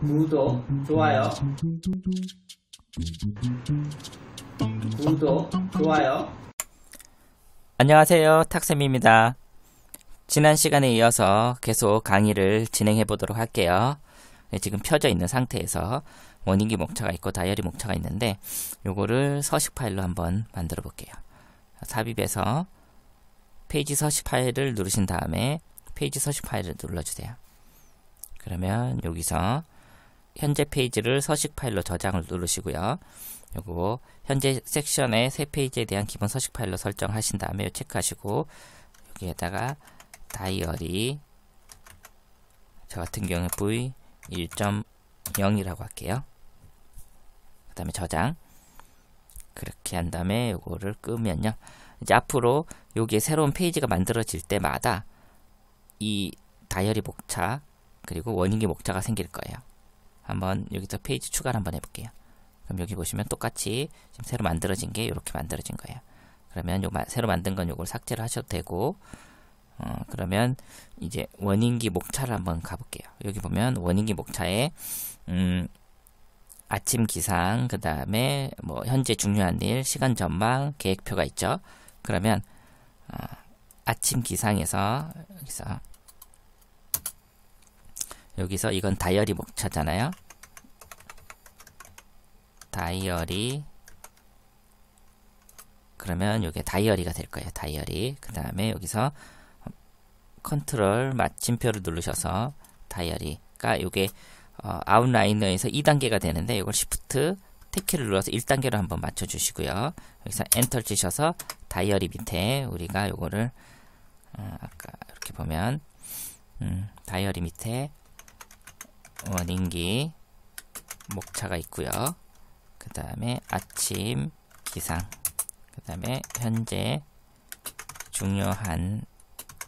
구독, 좋아요. 구독, 좋아요. 안녕하세요. 탁쌤입니다. 지난 시간에 이어서 계속 강의를 진행해 보도록 할게요. 네, 지금 펴져 있는 상태에서 원인기 목차가 있고 다이어리 목차가 있는데 요거를 서식 파일로 한번 만들어 볼게요. 삽입해서 페이지 서식 파일을 누르신 다음에 페이지 서식 파일을 눌러주세요. 그러면 여기서 현재 페이지를 서식 파일로 저장을 누르시고요. 요거 현재 섹션의 새 페이지에 대한 기본 서식 파일로 설정하신 다음에 체크하시고 여기에다가 다이어리 저 같은 경우 v 1.0이라고 할게요. 그 다음에 저장 그렇게 한 다음에 요거를 끄면요. 이제 앞으로 여기에 새로운 페이지가 만들어질 때마다 이 다이어리 목차 그리고 원인기 목차가 생길 거예요. 한번 여기서 페이지 추가를 한번 해볼게요. 그럼 여기 보시면 똑같이 지금 새로 만들어진 게 이렇게 만들어진 거예요. 그러면 요 새로 만든 건 요걸 삭제를 하셔도 되고 어, 그러면 이제 원인기 목차를 한번 가볼게요. 여기 보면 원인기 목차에 음, 아침 기상 그 다음에 뭐 현재 중요한 일 시간 전망 계획표가 있죠. 그러면 어, 아침 기상에서 여기서 여기서 이건 다이어리 목차잖아요. 다이어리 그러면 이게 다이어리가 될 거예요. 다이어리. 그 다음에 여기서 컨트롤 마침표를 누르셔서 다이어리가 이게 어, outliner에서 2단계가 되는데 이걸 시프트 탭키를 눌러서 1단계로 한번 맞춰 주시고요. 여기서 엔터 치셔서 다이어리 밑에 우리가 요거를 어, 아까 이렇게 보면 음, 다이어리 밑에 원인기 목차가 있고요. 그 다음에 아침 기상 그 다음에 현재 중요한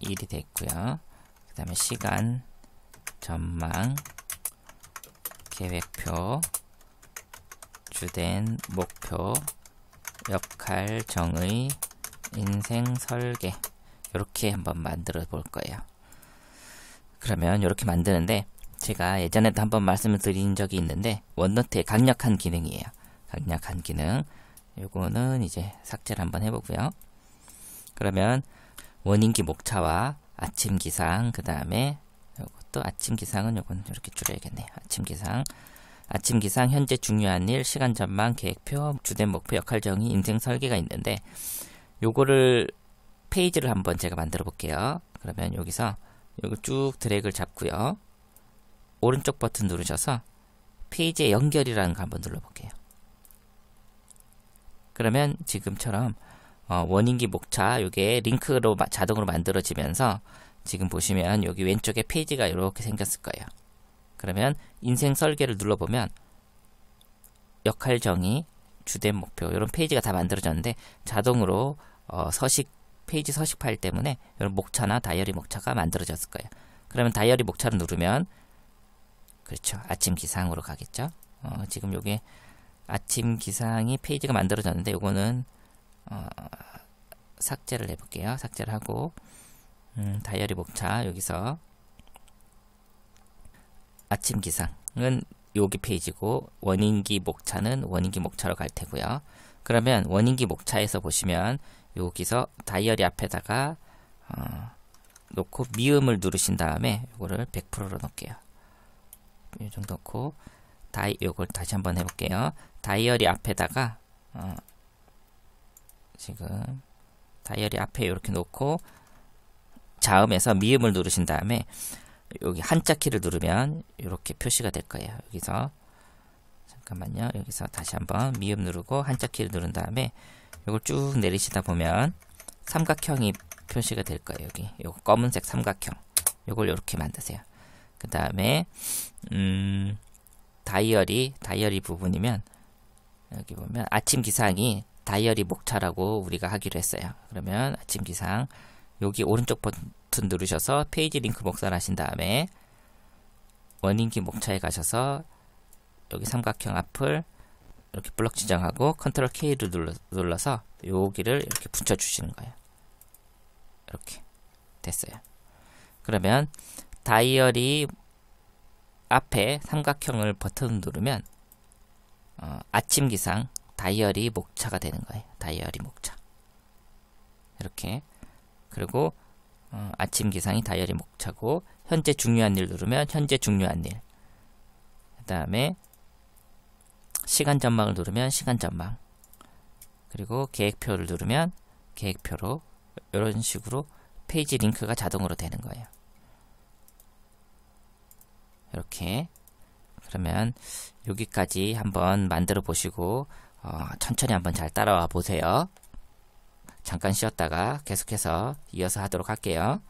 일이 됐고요. 그 다음에 시간 전망 계획표 주된 목표 역할 정의 인생 설계 이렇게 한번 만들어 볼 거예요. 그러면 이렇게 만드는데 제가 예전에도 한번 말씀을 드린 적이 있는데 원노트의 강력한 기능이에요. 강력한 기능. 요거는 이제 삭제를 한번 해보고요. 그러면 원인기 목차와 아침 기상 그 다음에 요것도 아침 기상은 요건 이렇게 줄여야겠네요. 아침 기상 아침 기상 현재 중요한 일 시간 전망 계획표 주된 목표 역할 정의 인생 설계가 있는데 요거를 페이지를 한번 제가 만들어 볼게요. 그러면 여기서 요거 쭉 드래그를 잡고요. 오른쪽 버튼 누르셔서 페이지의 연결이라는 거 한번 눌러볼게요. 그러면 지금처럼 어, 원인기 목차 요게 링크로 마, 자동으로 만들어지면서 지금 보시면 여기 왼쪽에 페이지가 이렇게 생겼을 거예요. 그러면 인생 설계를 눌러보면 역할 정의, 주된 목표 이런 페이지가 다 만들어졌는데 자동으로 어, 서식 페이지 서식 파일 때문에 이런 목차나 다이어리 목차가 만들어졌을 거예요. 그러면 다이어리 목차를 누르면 그렇죠. 아침 기상으로 가겠죠. 어, 지금 요게 아침 기상이 페이지가 만들어졌는데 요거는 어, 삭제를 해볼게요. 삭제를 하고 음, 다이어리 목차 여기서 아침 기상은 여기 페이지고 원인기 목차는 원인기 목차로 갈 테고요. 그러면 원인기 목차에서 보시면 여기서 다이어리 앞에다가 어, 놓고 미음을 누르신 다음에 이거를 100%로 놓을게요. 이 정도 넣고 다이 요걸 다시 한번 해볼게요. 다이어리 앞에다가 어, 지금 다이어리 앞에 이렇게 놓고 자음에서 미음을 누르신 다음에 여기 한자 키를 누르면 이렇게 표시가 될 거예요. 여기서 잠깐만요. 여기서 다시 한번 미음 누르고 한자 키를 누른 다음에 이걸 쭉 내리시다 보면 삼각형이 표시가 될 거예요. 여기 요거 검은색 삼각형. 요걸 이렇게 만드세요. 그 다음에 음, 다이어리 다이어리 부분이면 여기 보면 아침 기상이 다이어리 목차라고 우리가 하기로 했어요. 그러면 아침 기상 여기 오른쪽 버튼 누르셔서 페이지 링크 복사를 하신 다음에 원인기 목차에 가셔서 여기 삼각형 앞을 이렇게 블럭 지정하고 컨트롤 K를 눌러, 눌러서 여기를 이렇게 붙여주시는 거예요. 이렇게 됐어요. 그러면 다이어리 앞에 삼각형을 버튼을 누르면 어, 아침 기상 다이어리 목차가 되는 거예요. 다이어리 목차. 이렇게 그리고 어, 아침 기상이 다이어리 목차고 현재 중요한 일 누르면 현재 중요한 일. 그 다음에 시간 전망을 누르면 시간 전망. 그리고 계획표를 누르면 계획표로 이런 식으로 페이지 링크가 자동으로 되는 거예요. 이렇게 그러면 여기까지 한번 만들어 보시고 어, 천천히 한번 잘 따라와 보세요. 잠깐 쉬었다가 계속해서 이어서 하도록 할게요.